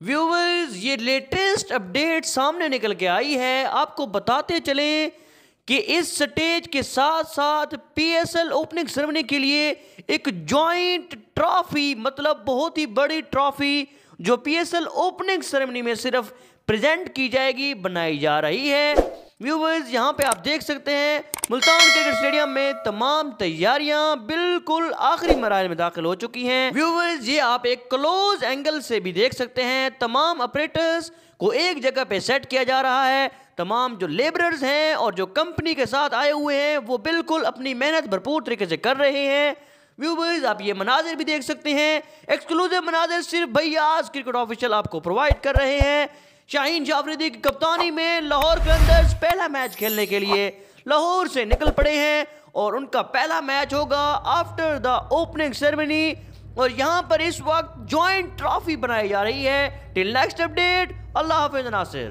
Viewers ये latest update सामने निकल के आई है। आपको बताते चले कि इस स्टेज के साथ साथ पीएसएल ओपनिंग सेरेमनी के लिए एक जॉइंट ट्रॉफी मतलब बहुत ही बड़ी ट्रॉफी जो पीएसएल ओपनिंग सेरेमनी में सिर्फ़ प्रेजेंट की जाएगी, बनाई जा रही है। व्यूवर्स यहाँ पे आप देख सकते हैं मुल्तान क्रिकेट स्टेडियम में तमाम तैयारियाँ बिल्कुल आखिरी मराहल में दाखिल हो चुकी हैं। व्यूवर्स ये आप एक क्लोज एंगल से भी देख सकते हैं। तमाम ऑपरेटर्स को एक जगह पे सेट किया जा रहा है। तमाम जो लेबरर्स हैं और जो कंपनी के साथ आए हुए हैं, वो बिल्कुल अपनी मेहनत भरपूर तरीके से कर रहे हैं। व्यूवर्स आप ये मनाजिर भी देख सकते हैं। एक्सक्लूसिव मनाजिर सिर्फ़ भैया क्रिकेट ऑफिशियल आपको प्रोवाइड कर रहे हैं। शाहीन जाफरीदी की कप्तानी में लाहौर कलंदर्स पहला मैच खेलने के लिए लाहौर से निकल पड़े हैं और उनका पहला मैच होगा आफ्टर द ओपनिंग सेरेमनी और यहाँ पर इस वक्त जॉइंट ट्रॉफी बनाई जा रही है। टिल नेक्स्ट अपडेट अल्लाह हाफिज नासिर।